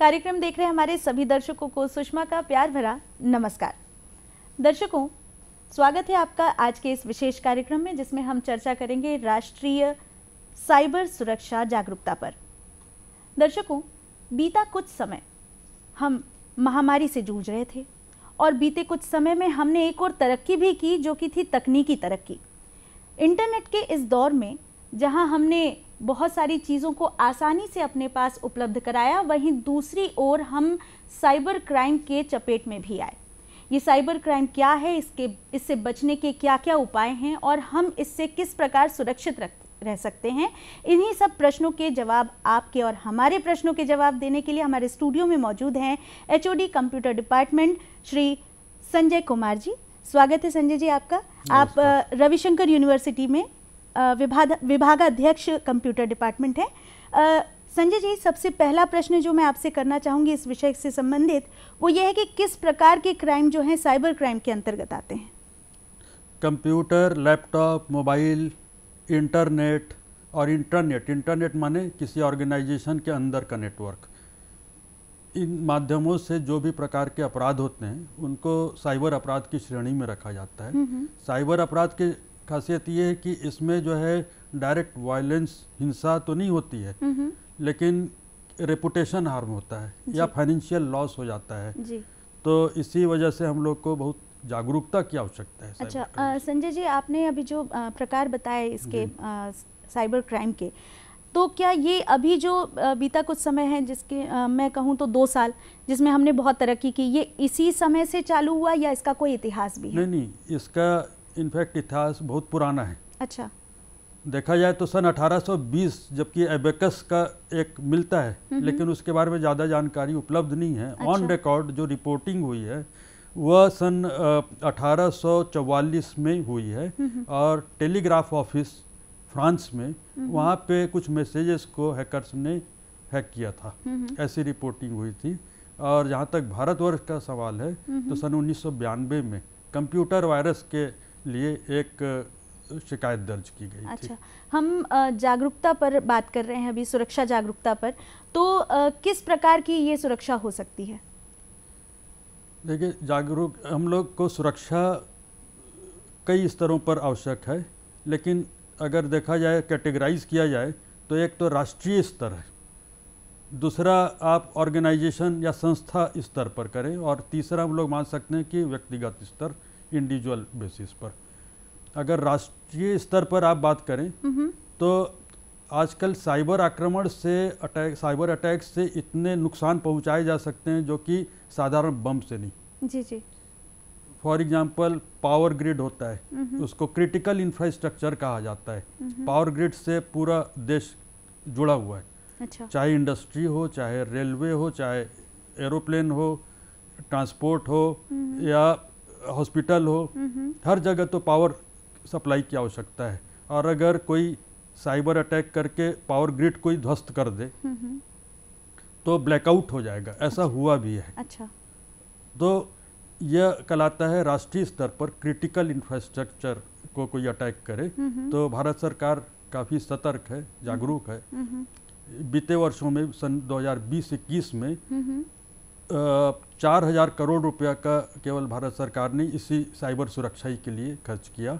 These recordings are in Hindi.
कार्यक्रम देख रहे हमारे सभी दर्शकों को सुषमा का प्यार भरा नमस्कार। दर्शकों, स्वागत है आपका आज के इस विशेष कार्यक्रम में, जिसमें हम चर्चा करेंगे राष्ट्रीय साइबर सुरक्षा जागरूकता पर। दर्शकों, बीता कुछ समय हम महामारी से जूझ रहे थे, और बीते कुछ समय में हमने एक और तरक्की भी की, जो कि थी तकनीकी तरक्की। इंटरनेट के इस दौर में, जहाँ हमने बहुत सारी चीज़ों को आसानी से अपने पास उपलब्ध कराया। वहीं दूसरी ओर हम साइबर क्राइम के चपेट में भी आए। ये साइबर क्राइम क्या है? इसके इससे बचने के क्या क्या उपाय हैं? और हम इससे किस प्रकार सुरक्षित रख रह सकते हैं? इन्हीं सब प्रश्नों के जवाब आपके और हमारे प्रश्नों के जवाब देने के लिए हमारे स्टूडियो में मौजूद हैं HOD computer department Shri Sanjay Kumar ji. स्वागत है संजय जी आपका। आप रविशंकर यूनिवर्सिटी में विभाग विभागाध्यक्ष कंप्यूटर डिपार्टमेंट है। संजय जी सबसे पहला प्रश्न जो मैं आपसे करना चाहूँगी इस विषय से संबंधित वो ये है कि किस प्रकार के क्राइम जो हैं साइबर क्राइम के अंतर्गत आते हैं? कंप्यूटर लैपटॉप मोबाइल इंटरनेट और इंटरनेट। इंटरनेट माने किसी ऑर्गेनाइजेशन के अंदर का नेटवर्क। इन माध्यमों से जो भी प्रकार के अपराध होते हैं उनको साइबर अपराध की श्रेणी में रखा जाता है। साइबर अपराध की खासियत ये है कि इसमें जो है डायरेक्ट वायलेंस हिंसा तो नहीं होती है लेकिन रेपुटेशन हार्म होता है या फाइनेंशियल लॉस हो जाता है। जी। तो इसी वजह से हम लोग को बहुत जागरूकता की आवश्यकता है अच्छा संजय जी आपने अभी जो प्रकार बताए इसके आ, साइबर क्राइम के तो क्या ये अभी जो बीता कुछ समय है जिसके आ, मैं कहूँ तो दो साल जिसमें हमने बहुत तरक्की की ये इसी समय से चालू हुआ या इसका कोई इतिहास भी है? नहीं नहीं इसका इनफैक्ट इतिहास बहुत पुराना है। अच्छा। देखा जाए तो सन 1820 जबकि एबेकस का एक मिलता है लेकिन उसके बारे में ज़्यादा जानकारी उपलब्ध नहीं है। ऑन अच्छा। रिकॉर्ड जो रिपोर्टिंग हुई है वह सन अठारह सौ चौवालीस में हुई है और टेलीग्राफ ऑफ़िस फ्रांस में वहाँ पे कुछ मैसेजेस को हैकर्स ने हैक किया था। ऐसी रिपोर्टिंग हुई थी। और जहाँ तक भारतवर्ष का सवाल है तो सन उन्नीस में कंप्यूटर वायरस के लिए एक शिकायत दर्ज की गई अच्छा थी। हम जागरूकता पर बात कर रहे हैं अभी सुरक्षा जागरूकता पर। तो किस प्रकार की ये सुरक्षा हो सकती है? देखिए जागरूक हम लोग को सुरक्षा कई स्तरों पर आवश्यक है लेकिन अगर देखा जाए कैटेगराइज किया जाए तो एक तो राष्ट्रीय स्तर है। दूसरा आप ऑर्गेनाइजेशन या संस्था स्तर पर करें और तीसरा हम लोग मान सकते हैं कि व्यक्तिगत स्तर। इंडिविजुअल बेसिस पर। अगर राष्ट्रीय स्तर पर आप बात करें तो आजकल साइबर आक्रमण से अटैक साइबर अटैक से इतने नुकसान पहुँचाए जा सकते हैं जो कि साधारण बम से नहीं। जी जी। फॉर एग्जांपल पावर ग्रिड होता है उसको क्रिटिकल इंफ्रास्ट्रक्चर कहा जाता है। पावर ग्रिड से पूरा देश जुड़ा हुआ है। अच्छा। चाहे इंडस्ट्री हो चाहे रेलवे हो चाहे एरोप्लेन हो ट्रांसपोर्ट हो या हॉस्पिटल हो हर जगह तो पावर सप्लाई की आवश्यकता है। और अगर कोई साइबर अटैक करके पावर ग्रिड कोई ध्वस्त कर दे तो ब्लैकआउट हो जाएगा। ऐसा अच्छा। हुआ भी है। अच्छा। तो यह कहलाता है राष्ट्रीय स्तर पर क्रिटिकल इंफ्रास्ट्रक्चर को कोई अटैक करे तो भारत सरकार काफ़ी सतर्क है जागरूक है। बीते वर्षों में सन 2020-21 में चार हज़ार करोड़ रुपया का केवल भारत सरकार ने इसी साइबर सुरक्षा के लिए खर्च किया।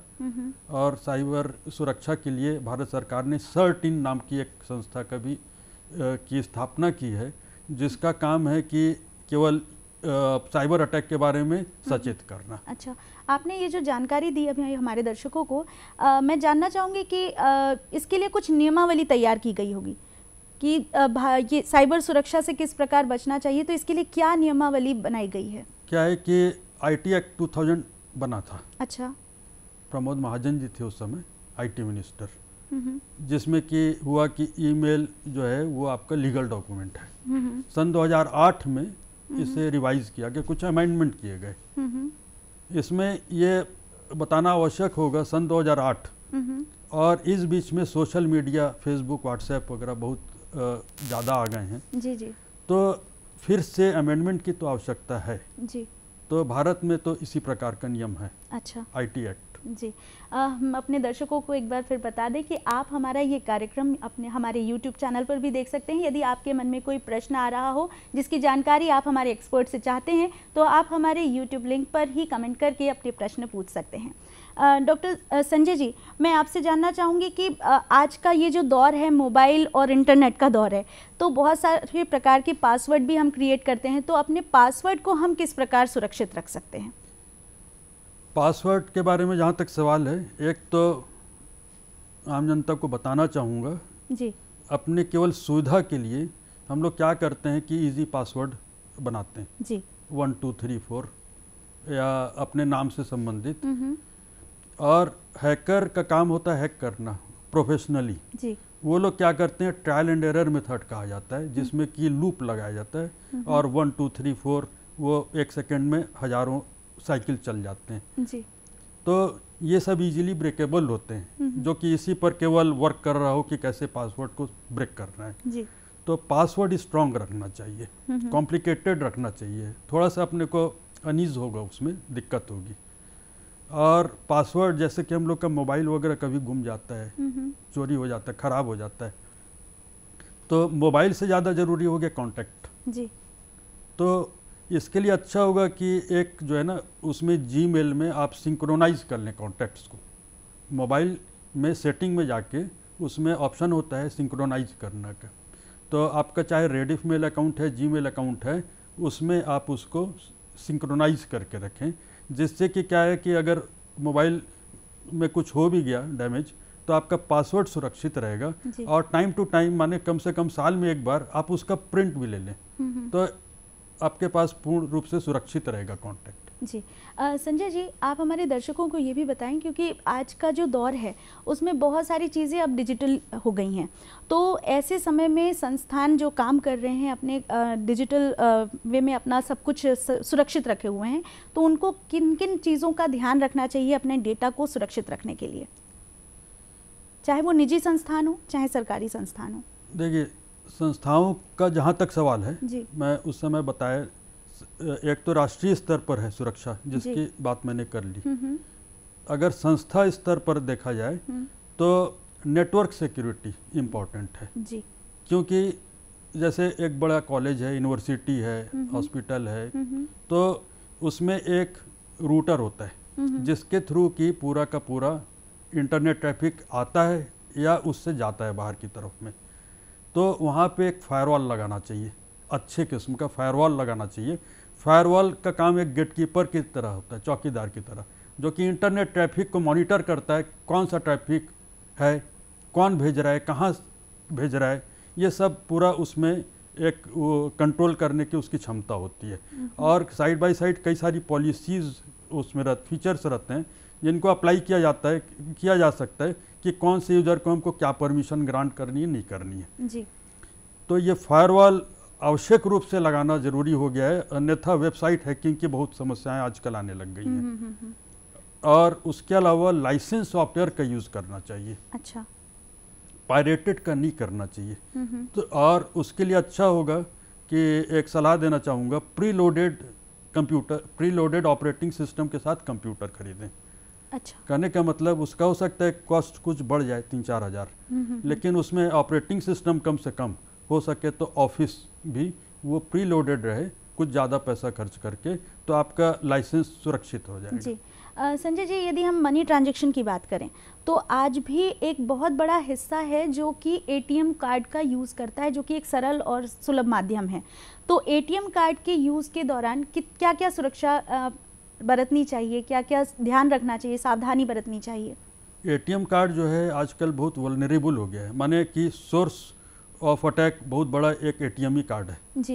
और साइबर सुरक्षा के लिए भारत सरकार ने सर्टिन नाम की एक संस्था का भी की स्थापना की है जिसका काम है कि केवल साइबर अटैक के बारे में सचेत करना। अच्छा आपने ये जो जानकारी दी अभी हमारे दर्शकों को आ, मैं जानना चाहूँगी कि आ, इसके लिए कुछ नियमावली तैयार की गई होगी। कि ये साइबर सुरक्षा से किस प्रकार बचना चाहिए तो इसके लिए क्या नियमावली बनाई गई है? क्या है कि आईटी एक्ट 2000 बना था। अच्छा। प्रमोद महाजन जी थे उस समय आईटी मिनिस्टर जिसमें कि हुआ कि ईमेल जो है वो आपका लीगल डॉक्यूमेंट है। सन 2008 में इसे रिवाइज किया गया कुछ अमेंडमेंट किए गए। इसमें ये बताना आवश्यक होगा सन 2008 और इस बीच में सोशल मीडिया फेसबुक व्हाट्सएप वगैरह बहुत ज़्यादा आ गए हैं। जी जी। तो फिर से अमेंडमेंट की तो आवश्यकता है। जी। तो भारत में तो इसी प्रकार का नियम है। अच्छा। आईटी एक्ट जी। आ, हम अपने दर्शकों को एक बार फिर बता दें कि आप हमारा ये कार्यक्रम अपने हमारे यूट्यूब चैनल पर भी देख सकते हैं। यदि आपके मन में कोई प्रश्न आ रहा हो जिसकी जानकारी आप हमारे एक्सपर्ट से चाहते हैं तो आप हमारे यूट्यूब लिंक पर ही कमेंट करके अपने प्रश्न पूछ सकते हैं। डॉक्टर संजय जी मैं आपसे जानना चाहूँगी कि आज का ये जो दौर है मोबाइल और इंटरनेट का दौर है तो बहुत सारे प्रकार के पासवर्ड भी हम क्रिएट करते हैं तो अपने पासवर्ड को हम किस प्रकार सुरक्षित रख सकते हैं? पासवर्ड के बारे में जहाँ तक सवाल है एक तो आम जनता को बताना चाहूँगा जी। अपने केवल सुविधा के लिए हम लोग क्या करते हैं कि इजी पासवर्ड बनाते हैं। जी। वन टू थ्री फोर या अपने नाम से संबंधित। और हैकर का काम होता है हैक करना प्रोफेशनली जी. वो लोग क्या करते हैं ट्रायल एंड एरर मेथड कहा जाता है जिसमें कि लूप लगाया जाता है और वन टू थ्री फोर वो एक सेकेंड में हज़ारों साइकिल चल जाते हैं. जी. तो ये सब इजीली ब्रेकेबल होते हैं जो कि इसी पर केवल वर्क कर रहा हो कि कैसे पासवर्ड को ब्रेक करना है. जी. तो पासवर्ड स्ट्रांग रखना चाहिए कॉम्प्लिकेटेड रखना चाहिए. थोड़ा सा अपने को अनीज होगा उसमें दिक्कत होगी. और पासवर्ड जैसे कि हम लोग का मोबाइल वगैरह कभी गुम जाता है चोरी हो जाता है ख़राब हो जाता है तो मोबाइल से ज़्यादा ज़रूरी हो गया कॉन्टैक्ट जी। तो इसके लिए अच्छा होगा कि एक जो है ना उसमें जी में आप सिंक्रोनाइज कर लें कॉन्टैक्ट्स को। मोबाइल में सेटिंग में जाके उसमें ऑप्शन होता है सिंक्रोनाइज करने का। तो आपका चाहे रेडिफ मेल अकाउंट है जी अकाउंट है उसमें आप उसको सिंक्रोनाइज करके रखें। जिससे कि क्या है कि अगर मोबाइल में कुछ हो भी गया डैमेज तो आपका पासवर्ड सुरक्षित रहेगा और टाइम टू टाइम माने कम से कम साल में एक बार आप उसका प्रिंट भी ले लें। तो आपके पास पूर्ण रूप से सुरक्षित रहेगा कॉन्टैक्ट। जी। संजय जी आप हमारे दर्शकों को ये भी बताएँ क्योंकि आज का जो दौर है उसमें बहुत सारी चीज़ें अब डिजिटल हो गई हैं। तो ऐसे समय में संस्थान जो काम कर रहे हैं अपने डिजिटल वे में अपना सब कुछ सुरक्षित रखे हुए हैं तो उनको किन किन चीज़ों का ध्यान रखना चाहिए अपने डेटा को सुरक्षित रखने के लिए? चाहे वो निजी संस्थान हो चाहे सरकारी संस्थान हो। देखिए संस्थाओं का जहाँ तक सवाल है जी। मैं उस समय बताया एक तो राष्ट्रीय स्तर पर है सुरक्षा जिसकी बात मैंने कर ली। हम्म, हम्म। अगर संस्था स्तर पर देखा जाए हम्म। तो नेटवर्क सिक्योरिटी इम्पोर्टेंट है। जी। क्योंकि जैसे एक बड़ा कॉलेज है यूनिवर्सिटी है हॉस्पिटल है तो उसमें एक रूटर होता है जिसके थ्रू की पूरा का पूरा इंटरनेट ट्रैफ़िक आता है या उससे जाता है बाहर की तरफ़ में। तो वहाँ पे एक फायरवॉल लगाना चाहिए अच्छे किस्म का फायरवॉल लगाना चाहिए फायरवॉल का काम एक गेटकीपर की तरह होता है चौकीदार की तरह जो कि इंटरनेट ट्रैफ़िक को मॉनिटर करता है कौन सा ट्रैफ़िक है कौन भेज रहा है कहाँ भेज रहा है ये सब पूरा उसमें एक वो कंट्रोल करने की उसकी क्षमता होती है। और साइड बाय साइड कई सारी पॉलिसीज़ उसमें रह, फीचर्स रहते हैं जिनको अप्लाई किया जाता है किया जा सकता है कि कौन से यूज़र को हमको क्या परमिशन ग्रांट करनी है नहीं करनी है। जी। तो ये फायरवॉल आवश्यक रूप से लगाना ज़रूरी हो गया है अन्यथा वेबसाइट हैकिंग की बहुत समस्याएँ आजकल आने लग गई हैं। हम्म, हम्म, हम्म, और उसके अलावा लाइसेंस सॉफ्टवेयर का यूज़ करना चाहिए। अच्छा। पायरेटेड का नहीं करना चाहिए। तो और उसके लिए अच्छा होगा कि एक सलाह देना चाहूँगा preloaded computer preloaded operating system के साथ कंप्यूटर खरीदें। अच्छा। कहने का मतलब उसका हो सकता है कॉस्ट कुछ बढ़ जाए तीन चार हज़ार। लेकिन उसमें ऑपरेटिंग सिस्टम कम से कम हो सके तो ऑफ़िस भी वो प्री लोडेड रहे कुछ ज़्यादा पैसा खर्च करके तो आपका लाइसेंस सुरक्षित हो जाएगा। जी। संजय जी यदि हम मनी ट्रांजैक्शन की बात करें तो आज भी एक बहुत बड़ा हिस्सा है जो कि एटीएम कार्ड का यूज़ करता है जो कि एक सरल और सुलभ माध्यम है। तो एटीएम कार्ड के यूज़ के दौरान क्या क्या सुरक्षा बरतनी चाहिए? क्या क्या ध्यान रखना चाहिए? सावधानी बरतनी चाहिए? एटीएम कार्ड जो है आजकल बहुत वलनरेबल हो गया है। माने कि सोर्स ऑफ़ अटैक बहुत बड़ा एक एटीएम ही कार्ड है। जी।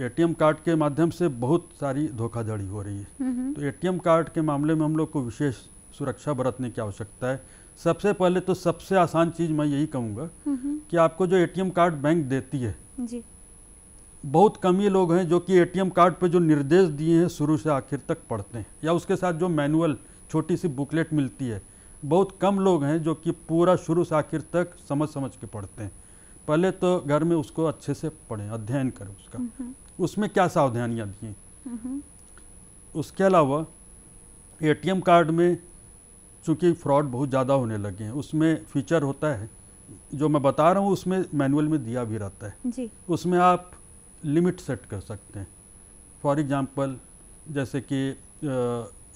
एटीएम कार्ड के माध्यम से बहुत सारी धोखाधड़ी हो रही है। तो एटीएम कार्ड के मामले में हम लोग को विशेष सुरक्षा बरतने की आवश्यकता है। सबसे पहले तो सबसे आसान चीज़ मैं यही कहूँगा कि आपको जो एटीएम कार्ड बैंक देती है जी। बहुत कम ही लोग हैं जो कि एटीएम कार्ड पे जो निर्देश दिए हैं शुरू से आखिर तक पढ़ते हैं या उसके साथ जो मैनुअल छोटी सी बुकलेट मिलती है बहुत कम लोग हैं जो कि पूरा शुरू से आखिर तक समझ समझ के पढ़ते हैं। पहले तो घर में उसको अच्छे से पढ़ें अध्ययन करें उसका। उसमें क्या सावधानियाँ दी उसके अलावा एटीएम कार्ड में चूँकि फ्रॉड बहुत ज़्यादा होने लगे हैं उसमें फीचर होता है जो मैं बता रहा हूँ उसमें मैनुअल में दिया भी रहता है। जी। उसमें आप लिमिट सेट कर सकते हैं। फॉर एग्जांपल जैसे कि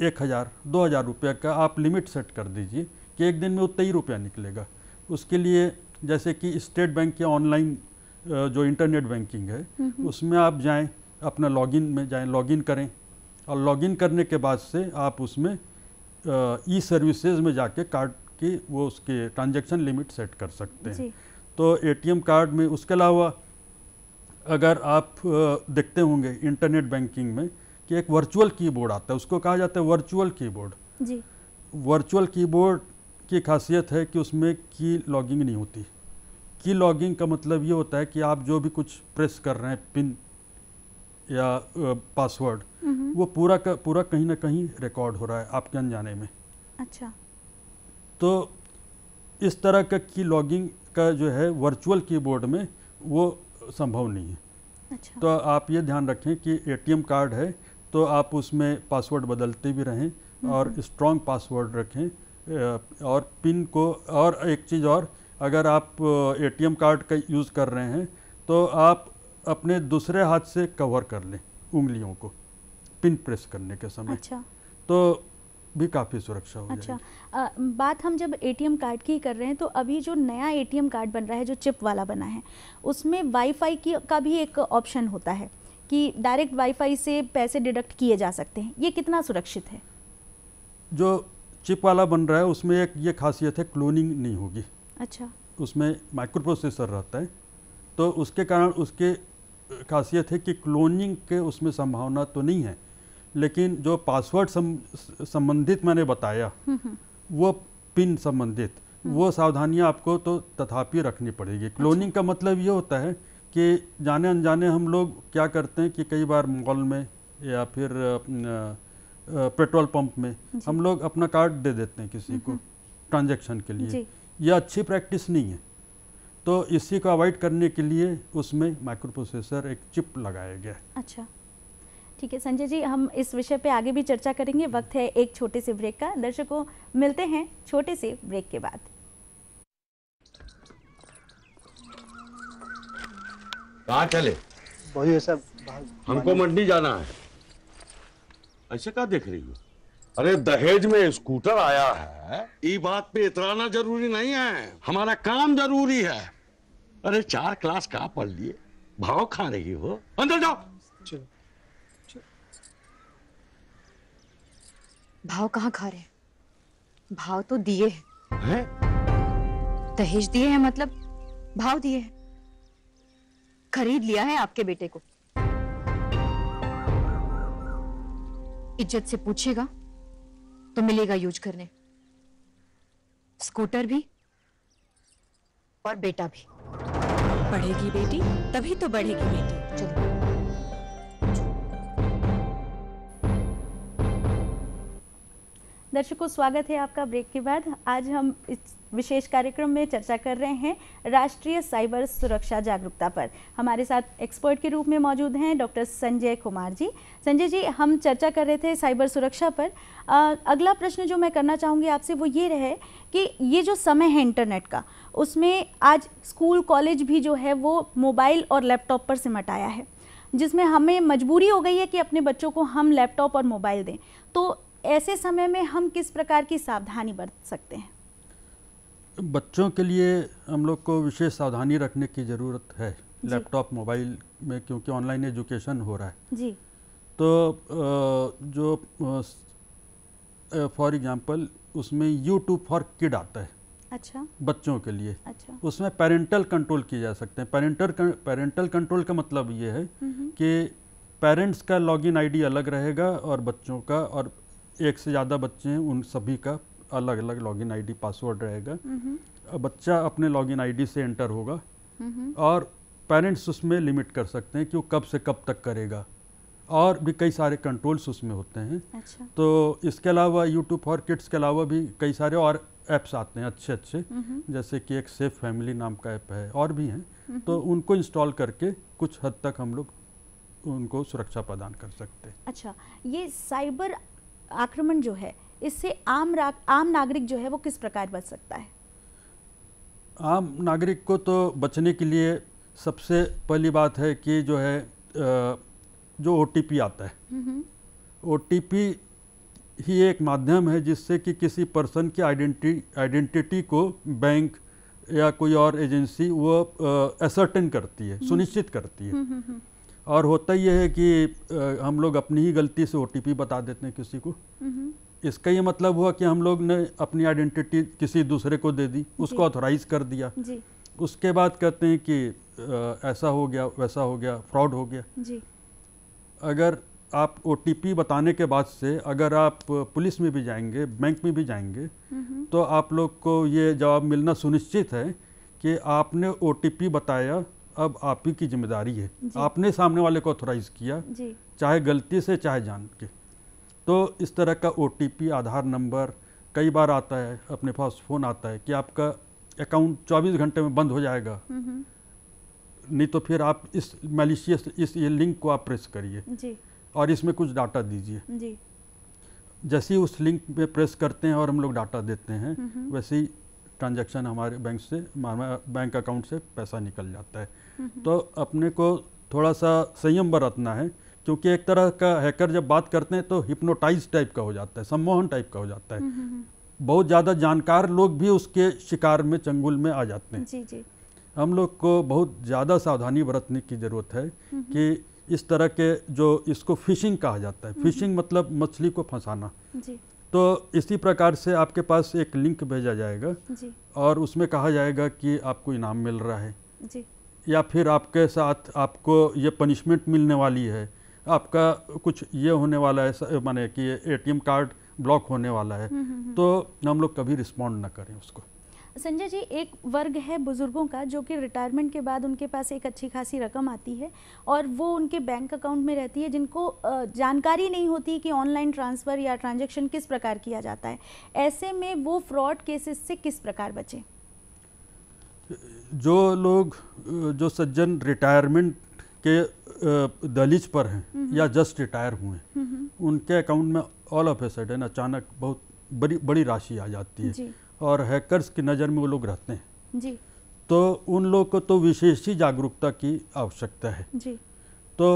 एक हज़ार दो हज़ार रुपये का आप लिमिट सेट कर दीजिए कि एक दिन में उतना ही रुपया निकलेगा। उसके लिए जैसे कि स्टेट बैंक या ऑनलाइन जो इंटरनेट बैंकिंग है उसमें आप जाएँ अपना लॉगिन में जाएँ लॉगिन करें और लॉगिन करने के बाद से आप उसमें ई सर्विसेज़ में जाके कार्ड की वो उसके ट्रांजैक्शन लिमिट सेट कर सकते हैं। तो एटीएम कार्ड में उसके अलावा अगर आप देखते होंगे इंटरनेट बैंकिंग में कि एक वर्चुअल कीबोर्ड आता है उसको कहा जाता है वर्चुअल कीबोर्ड जी। वर्चुअल कीबोर्ड की खासियत है कि उसमें की लॉगिंग नहीं होती। की लॉगिंग का मतलब ये होता है कि आप जो भी कुछ प्रेस कर रहे हैं पिन या पासवर्ड वो पूरा का पूरा कहीं ना कहीं रिकॉर्ड हो रहा है आपके अनजाने में। अच्छा। तो इस तरह का की लॉगिंग का जो है वर्चुअल कीबोर्ड में वो संभव नहीं है। अच्छा। तो आप ये ध्यान रखें कि एटीएम कार्ड है तो आप उसमें पासवर्ड बदलते भी रहें और स्ट्रॉन्ग पासवर्ड रखें। और पिन को और एक चीज़ और अगर आप एटीएम कार्ड का यूज़ कर रहे हैं तो आप अपने दूसरे हाथ से कवर कर लें उंगलियों को पिन प्रेस करने के समय। अच्छा। तो भी काफ़ी सुरक्षा हो अच्छा। आ, बात हम जब एटीएम कार्ड की कर रहे हैं तो अभी जो नया एटीएम कार्ड बन रहा है जो चिप वाला बना है उसमें वाईफाई की का भी एक ऑप्शन होता है। कि डायरेक्ट वाईफाई से पैसे डिडक्ट किए जा सकते हैं ये कितना सुरक्षित है जो चिप वाला बन रहा है उसमें एक ये खासियत है क्लोनिंग नहीं होगी अच्छा उसमें माइक्रो प्रोसेसर रहता है तो उसके कारण उसके खासियत है कि क्लोनिंग के उसमें संभावना तो नहीं है लेकिन जो पासवर्ड संबंधित मैंने बताया हम्म, हम्म। वो पिन संबंधित हम्म। वो सावधानियाँ आपको तो तथापि रखनी पड़ेगी क्लोनिंग अच्छा। का मतलब ये होता है कि जाने अनजाने हम लोग क्या करते हैं कि कई बार मॉल में या फिर पेट्रोल पंप में हम लोग अपना कार्ड दे देते हैं किसी को ट्रांजैक्शन के लिए। यह अच्छी प्रैक्टिस नहीं है। तो इसी को अवॉइड करने के लिए उसमें माइक्रो प्रोसेसर एक चिप लगाया गया अच्छा। ठीक है संजय जी हम इस विषय पे आगे भी चर्चा करेंगे। वक्त है एक छोटे से ब्रेक का। दर्शकों मिलते हैं छोटे से ब्रेक के बाद। कहा चले? वही सब हमको मंडी जाना है। ऐसे क्या देख रही हो? अरे दहेज में स्कूटर आया है। ये बात पे इतराना ज़रूरी नहीं है। हमारा काम ज़रूरी है। अरे चार क्लास कहा पढ़ लिए? भाव खा रही हो। अंदर जाओ। चलो भाव कहाँ खा रहे भाव तो दिए हैं? दहेज दिए हैं मतलब भाव दिए हैं। खरीद लिया है आपके बेटे को। इज़्ज़त से पूछेगा तो मिलेगा यूज़ करने। स्कूटर भी और बेटा भी। पढ़ेगी बेटी तभी तो बढ़ेगी बेटी। चलो दर्शकों स्वागत है आपका ब्रेक के बाद। आज हम इस विशेष कार्यक्रम में चर्चा कर रहे हैं राष्ट्रीय साइबर सुरक्षा जागरूकता पर। हमारे साथ एक्सपर्ट के रूप में मौजूद हैं डॉक्टर संजय कुमार जी। संजय जी हम चर्चा कर रहे थे साइबर सुरक्षा पर। आ, अगला प्रश्न जो मैं करना चाहूँगी आपसे वो ये रहे कि ये जो समय है इंटरनेट का उसमें आज स्कूल कॉलेज भी जो है वो मोबाइल और लैपटॉप पर सिमटाया है जिसमें हमें मजबूरी हो गई है कि अपने बच्चों को हम लैपटॉप और मोबाइल दें। तो ऐसे समय में हम किस प्रकार की सावधानी बरत सकते हैं? बच्चों के लिए हम लोग को विशेष सावधानी रखने की ज़रूरत है लैपटॉप मोबाइल में क्योंकि ऑनलाइन एजुकेशन हो रहा है। जी। तो जो फॉर एग्जांपल उसमें यूट्यूब फॉर किड आता है। अच्छा। बच्चों के लिए। अच्छा। उसमें पेरेंटल कंट्रोल किए जा सकते हैं। पेरेंटल पेरेंटल कंट्रोल का मतलब ये है कि पेरेंट्स का लॉगिन आईडी अलग रहेगा और बच्चों का और एक से ज़्यादा बच्चे हैं उन सभी का अलग अलग लॉगिन आईडी पासवर्ड रहेगा। बच्चा अपने लॉगिन आईडी से एंटर होगा और पेरेंट्स उसमें लिमिट कर सकते हैं कि वो कब से कब तक करेगा। और भी कई सारे कंट्रोल्स उसमें होते हैं। अच्छा। तो इसके अलावा यूट्यूब फॉर किड्स के अलावा भी कई सारे और ऐप्स आते हैं अच्छे अच्छे जैसे कि एक सेफ़ फैमिली नाम का ऐप है और भी हैं। तो उनको इंस्टॉल करके कुछ हद तक हम लोग उनको सुरक्षा प्रदान कर सकते हैं। अच्छा ये साइबर आक्रमण जो है इससे आम आम नागरिक जो है वो किस प्रकार बच सकता है? आम नागरिक को तो बचने के लिए सबसे पहली बात है कि जो है जो ओटीपी आता है। OTP ही एक माध्यम है जिससे कि किसी पर्सन की आइडेंटिटी आइडेंटिटी को बैंक या कोई और एजेंसी वो असर्टेन करती है सुनिश्चित करती है। और होता यह है कि अ, हम लोग अपनी ही गलती से ओटीपी बता देते हैं किसी को। इसका ये मतलब हुआ कि हम लोग ने अपनी आइडेंटिटी किसी दूसरे को दे दी उसको ऑथोराइज कर दिया। जी। उसके बाद कहते हैं कि अ, ऐसा हो गया वैसा हो गया फ्रॉड हो गया। जी। अगर आप ओटीपी बताने के बाद से अगर आप पुलिस में भी जाएँगे बैंक में भी जाएँगे तो आप लोग को ये जवाब मिलना सुनिश्चित है कि आपने ओटीपी बताया अब आप ही की ज़िम्मेदारी है। आपने सामने वाले को ऑथोराइज किया जी। चाहे गलती से चाहे जान के। तो इस तरह का ओटीपी आधार नंबर कई बार आता है अपने पास फ़ोन आता है कि आपका अकाउंट 24 घंटे में बंद हो जाएगा। नहीं तो फिर आप इस मलिशियस इस ये लिंक को आप प्रेस करिए। और इसमें कुछ डाटा दीजिए। जैसे ही उस लिंक पे प्रेस करते हैं और हम लोग डाटा देते हैं वैसे ही ट्रांजैक्शन हमारे बैंक से बैंक अकाउंट से पैसा निकल जाता है। तो अपने को थोड़ा सा संयम बरतना है क्योंकि एक तरह का हैकर जब बात करते हैं तो हिप्नोटाइज टाइप का हो जाता है सम्मोहन टाइप का हो जाता है। बहुत ज़्यादा जानकार लोग भी उसके शिकार में चंगुल में आ जाते हैं। जी जी। हम लोग को बहुत ज़्यादा सावधानी बरतने की ज़रूरत है कि इस तरह के जो इसको फिशिंग कहा जाता है फिशिंग मतलब मछली को फंसाना। तो इसी प्रकार से आपके पास एक लिंक भेजा जाएगा जी। और उसमें कहा जाएगा कि आपको इनाम मिल रहा है। जी। या फिर आपके साथ आपको ये पनिशमेंट मिलने वाली है? आपका कुछ ये होने वाला है माने कि एटीएम कार्ड ब्लॉक होने वाला है। तो हम लोग कभी रिस्पॉन्ड ना करें उसको। संजय जी एक वर्ग है बुज़ुर्गों का जो कि रिटायरमेंट के बाद उनके पास एक अच्छी खासी रकम आती है और वो उनके बैंक अकाउंट में रहती है जिनको जानकारी नहीं होती कि ऑनलाइन ट्रांसफ़र या ट्रांजैक्शन किस प्रकार किया जाता है। ऐसे में वो फ्रॉड केसेस से किस प्रकार बचें? जो लोग जो सज्जन रिटायरमेंट के दहलीज पर हैं या जस्ट रिटायर हुए हैं उनके अकाउंट में ऑल ऑफ़ ए सडन अचानक बहुत बड़ी बड़ी राशि आ जाती है। और हैकर्स की नज़र में वो लोग रहते हैं। जी। तो उन लोग को तो विशेष ही जागरूकता की आवश्यकता है। जी। तो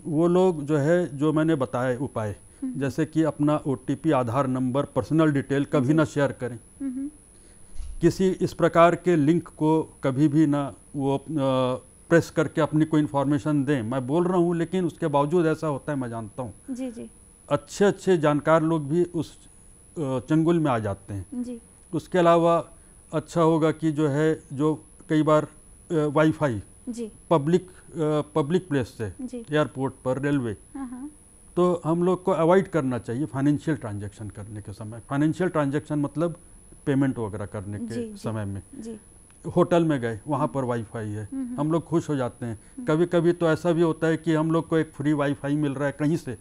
वो लोग जो है जो मैंने बताए उपाय जैसे कि अपना OTP Aadhaar number personal detail कभी ना शेयर करें। हम्म, किसी इस प्रकार के लिंक को कभी भी ना वो प्रेस करके अपनी कोई इन्फॉर्मेशन दें। मैं बोल रहा हूँ लेकिन उसके बावजूद ऐसा होता है मैं जानता हूँ। जी जी। अच्छे अच्छे जानकार लोग भी उस चंगुल में आ जाते हैं। जी। उसके अलावा अच्छा होगा कि जो है जो कई बार वाईफाई जी। पब्लिक पब्लिक प्लेस से एयरपोर्ट पर रेलवे हाँ हाँ। तो हम लोग को अवॉइड करना चाहिए फाइनेंशियल ट्रांजैक्शन करने के समय। फाइनेंशियल ट्रांजैक्शन मतलब पेमेंट वगैरह करने के जी। समय में। जी। होटल में गए वहाँ पर वाईफाई है। हम लोग खुश हो जाते हैं। कभी कभी तो ऐसा भी होता है कि हम लोग को एक फ्री वाईफाई मिल रहा है कहीं से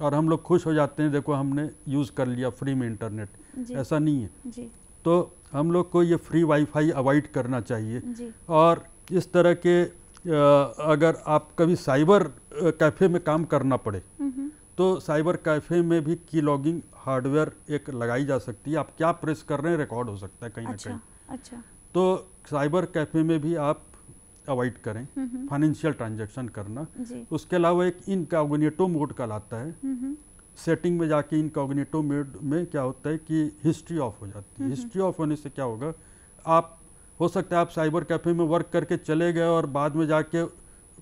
और हम लोग खुश हो जाते हैं देखो हमने यूज़ कर लिया फ्री में इंटरनेट ऐसा नहीं है। जी। तो हम लोग को ये फ्री वाईफाई अवॉइड करना चाहिए। और इस तरह के अगर आप कभी साइबर कैफ़े में काम करना पड़े हम्म, तो साइबर कैफ़े में भी की लॉगिंग हार्डवेयर एक लगाई जा सकती है। आप क्या प्रेस कर रहे हैं रिकॉर्ड हो सकता है कहीं ना अच्छा कहीं। अच्छा। तो साइबर कैफ़े में भी आप अवॉइड करें हम्म, फाइनेंशियल ट्रांजैक्शन करना। उसके अलावा एक इनकॉग्निटो मोड कहलाता है। हम्म, सेटिंग में जाके इनकॉग्निटो मोड में क्या होता है कि हिस्ट्री ऑफ़ हो जाती है। हिस्ट्री ऑफ़ होने से क्या होगा आप हो सकता है आप साइबर कैफ़े में वर्क करके चले गए और बाद में जाके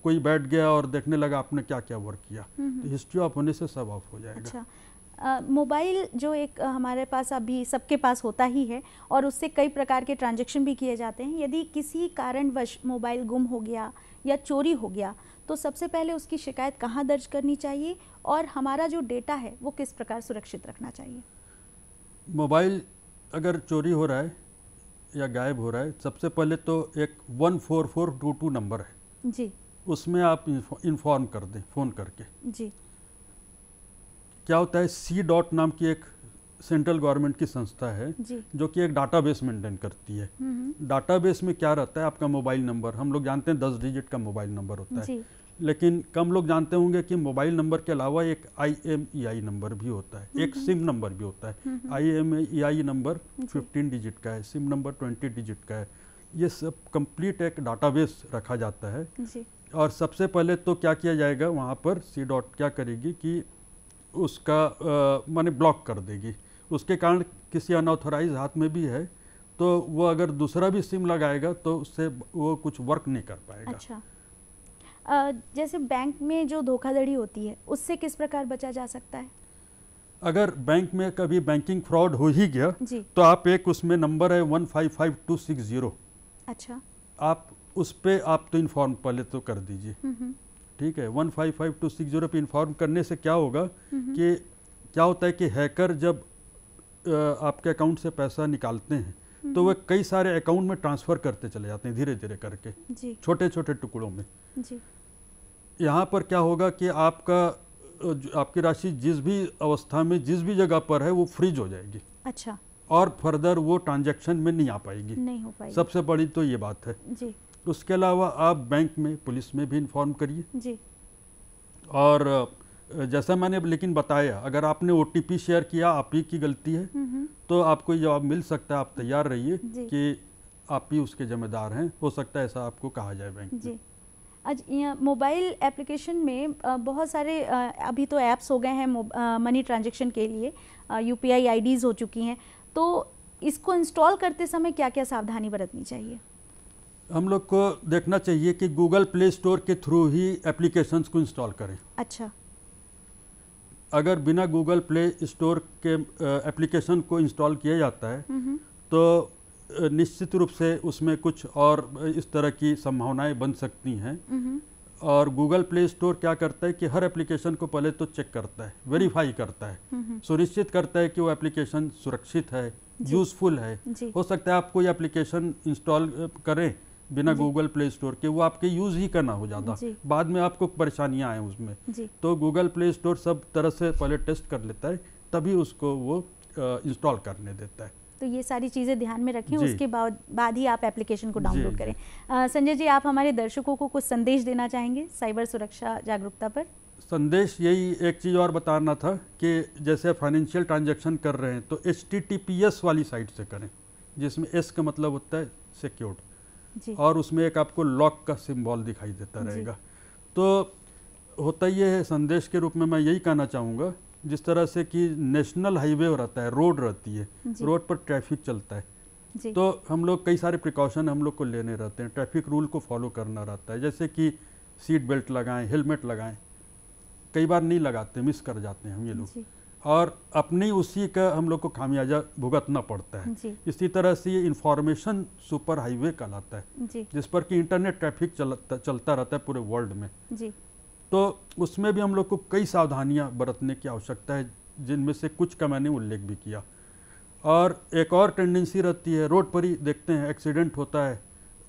कोई बैठ गया और देखने लगा आपने क्या क्या वर्क किया तो हिस्ट्री ऑफ़ होने से सब ऑफ़ हो जाएगा। अच्छा। मोबाइल जो एक हमारे पास अभी सबके पास होता ही है और उससे कई प्रकार के ट्रांजेक्शन भी किए जाते हैं। यदि किसी कारणवश मोबाइल गुम हो गया या चोरी हो गया तो सबसे पहले उसकी शिकायत कहाँ दर्ज करनी चाहिए और हमारा जो डेटा है वो किस प्रकार सुरक्षित रखना चाहिए? मोबाइल अगर चोरी हो रहा है या गायब हो रहा है सबसे पहले तो एक one four four two two number है। जी। उसमें आप इन्फॉर्म कर दें फ़ोन करके। जी। क्या होता है सी डॉट नाम की एक सेंट्रल गवर्नमेंट की संस्था है जो। कि एक डाटाबेस मेंटेन करती है। हम्म, डाटाबेस में क्या रहता है आपका मोबाइल नंबर हम लोग जानते हैं दस डिजिट का मोबाइल नंबर होता है। लेकिन कम लोग जानते होंगे कि मोबाइल नंबर के अलावा एक आईएमईआई नंबर भी होता है एक सिम नंबर भी होता है। आईएमईआई नंबर 15 डिजिट का है सिम नंबर 20 डिजिट का है। ये सब कंप्लीट एक डाटाबेस रखा जाता है। और सबसे पहले तो क्या किया जाएगा वहाँ पर सी डॉट क्या करेगी कि उसका माने ब्लॉक कर देगी। उसके कारण किसी अनऑथोराइज हाथ में भी है तो वो अगर दूसरा भी सिम लगाएगा तो उससे वो कुछ वर्क नहीं कर पाएगा। अच्छा। अ, जैसे बैंक में जो धोखाधड़ी होती है उससे किस प्रकार बचा जा सकता है? अगर बैंक में कभी बैंकिंग फ्रॉड हो ही गया तो आप एक उसमें नंबर है one five five two six zero अच्छा। आप उस पर आप तो इन्फॉर्म पहले तो कर दीजिए। ठीक है? One five five two six zero पर इन्फॉर्म करने से क्या होगा कि क्या होता है कि हैकर जब आपके अकाउंट से पैसा निकालते हैं तो वह कई सारे अकाउंट में ट्रांसफ़र करते चले जाते हैं धीरे धीरे करके जी। छोटे छोटे टुकड़ों में। जी। यहाँ पर क्या होगा कि आपका आपकी राशि जिस भी अवस्था में जिस भी जगह पर है वो फ्रीज हो जाएगी। अच्छा। और फर्दर वो ट्रांजैक्शन में नहीं आ पाएगी। नहीं हो पाएगी। सबसे बड़ी तो ये बात है। जी। उसके अलावा आप बैंक में पुलिस में भी इन्फॉर्म करिए। जी। और जैसा मैंने लेकिन बताया अगर आपने ओटीपी शेयर किया आप ही की गलती है। हम्म, हम्म, तो आपको जवाब मिल सकता है आप तैयार रहिए कि आप ही उसके जिम्मेदार हैं। हो सकता है ऐसा आपको कहा जाए बैंक जी। आज मोबाइल एप्लीकेशन में बहुत सारे अभी तो ऐप्स हो गए हैं मनी ट्रांजेक्शन के लिए यू पी हो चुकी हैं। तो इसको इंस्टॉल करते समय क्या क्या सावधानी बरतनी चाहिए? हम लोग को देखना चाहिए कि गूगल प्ले स्टोर के थ्रू ही एप्लीकेशंस को इंस्टॉल करें। अच्छा। अगर बिना गूगल प्ले स्टोर के एप्लीकेशन को इंस्टॉल किया जाता है हम्म, तो निश्चित रूप से उसमें कुछ और इस तरह की संभावनाएँ बन सकती हैं। हम्म, और गूगल प्ले स्टोर क्या करता है कि हर एप्लीकेशन को पहले तो चेक करता है वेरीफाई करता है। हम्म, सुनिश्चित करता है कि वो एप्लीकेशन सुरक्षित है यूज़फुल है। हो सकता है आप कोई एप्लीकेशन इंस्टॉल करें बिना गूगल प्ले स्टोर के वो आपके यूज़ ही करना हो ज़्यादा जी। बाद में आपको परेशानियाँ आए उसमें। तो गूगल प्ले स्टोर सब तरह से पहले टेस्ट कर लेता है तभी उसको वो इंस्टॉल करने देता है। तो ये सारी चीज़ें ध्यान में रखें उसके बाद बाद ही आप एप्लीकेशन को डाउनलोड करें। संजय जी आप हमारे दर्शकों को कुछ संदेश देना चाहेंगे साइबर सुरक्षा जागरूकता पर? संदेश यही एक चीज़ और बताना था कि जैसे फाइनेंशियल ट्रांजेक्शन कर रहे हैं तो एच वाली साइट से करें जिसमें एस का मतलब होता है सिक्योर्ड और उसमें एक आपको लॉक का सिंबल दिखाई देता रहेगा। तो होता ये है संदेश के रूप में मैं यही कहना चाहूँगा जिस तरह से कि नेशनल हाईवे रहता है रोड रहती है रोड पर ट्रैफ़िक चलता है। जी। तो हम लोग कई सारे प्रिकॉशन हम लोग को लेने रहते हैं। ट्रैफ़िक रूल को फॉलो करना रहता है। जैसे कि सीट बेल्ट लगाएँ हेलमेट लगाएँ कई बार नहीं लगाते मिस कर जाते हैं हम ये लोग। जी। और अपनी उसी का हम लोग को खामियाजा भुगतना पड़ता है। इसी तरह से ये इंफॉर्मेशन सुपर हाईवे कहलाता है। जिस पर कि इंटरनेट ट्रैफ़िक चलता चलता रहता है पूरे वर्ल्ड में। जी। तो उसमें भी हम लोग को कई सावधानियाँ बरतने की आवश्यकता है जिनमें से कुछ का मैंने उल्लेख भी किया। और एक और टेंडेंसी रहती है रोड पर ही देखते हैं एक्सीडेंट होता है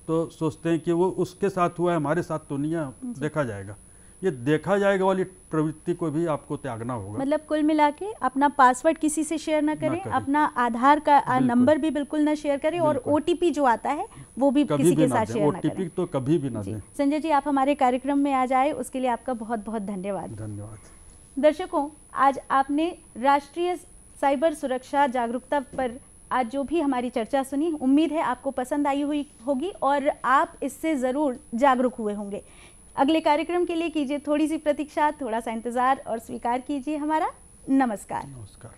तो सोचते हैं कि वो उसके साथ हुआ है हमारे साथ तो नहीं है देखा जाएगा। ये देखा जाएगा वाली प्रवृत्ति को भी आपको त्यागना होगा। मतलब कुल मिला के अपना पासवर्ड किसी से शेयर ना करें करें। अपना आधार का नंबर भी बिल्कुल ना शेयर करें और। ओटीपी जो आता है वो भी किसी भी के साथ शेयर ना ओटीपी करें। तो कभी भी ना दें। संजय जी आप हमारे कार्यक्रम में आज आए उसके लिए आपका बहुत बहुत धन्यवाद। धन्यवाद। दर्शकों आज आपने राष्ट्रीय साइबर सुरक्षा जागरूकता पर आज जो भी हमारी चर्चा सुनी उम्मीद है आपको पसंद आई हुई होगी और आप इससे ज़रूर जागरूक हुए होंगे। अगले कार्यक्रम के लिए कीजिए थोड़ी सी प्रतीक्षा, थोड़ा सा इंतज़ार और स्वीकार कीजिए हमारा। नमस्कार। नमस्कार।